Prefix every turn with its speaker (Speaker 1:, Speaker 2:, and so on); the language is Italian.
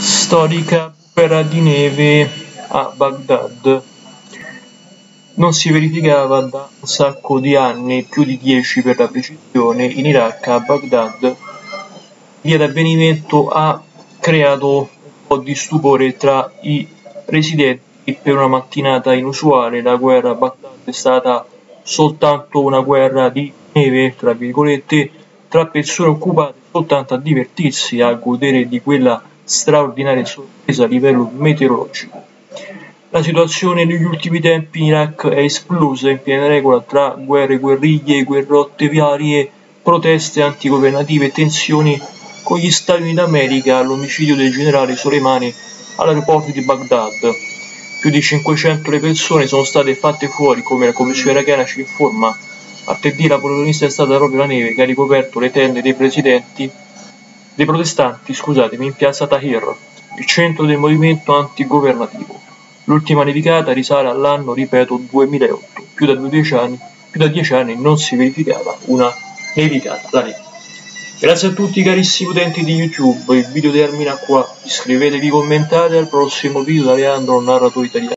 Speaker 1: Storica bufera di neve a Baghdad non si verificava da un sacco di anni, più di dieci per la precisione, in Iraq a Baghdad. Via d'avvenimento ha creato un po' di stupore tra i residenti per una mattinata inusuale. La guerra a Baghdad è stata soltanto una guerra di neve, tra virgolette, tra persone occupate soltanto a divertirsi, a godere di quella straordinaria sorpresa a livello meteorologico. La situazione negli ultimi tempi in Iraq è esplosa in piena regola tra guerre, guerriglie, guerrotte varie, proteste antigovernative e tensioni con gli Stati Uniti d'America l'omicidio del generale Soleimani all'aeroporto di Baghdad. Più di 500 le persone sono state fatte fuori, come la commissione irachena ci informa. A PD la protagonista è stata proprio la neve che ha ricoperto le tende dei presidenti dei protestanti, scusatemi, in piazza Tahir, il centro del movimento antigovernativo. L'ultima nevicata risale all'anno, ripeto, 2008. Più da, dieci anni, più da dieci anni non si verificava una nevicata, la neve. Grazie a tutti carissimi utenti di YouTube, il video termina qua, iscrivetevi, commentate al prossimo video da Leandro Narratore Italiano.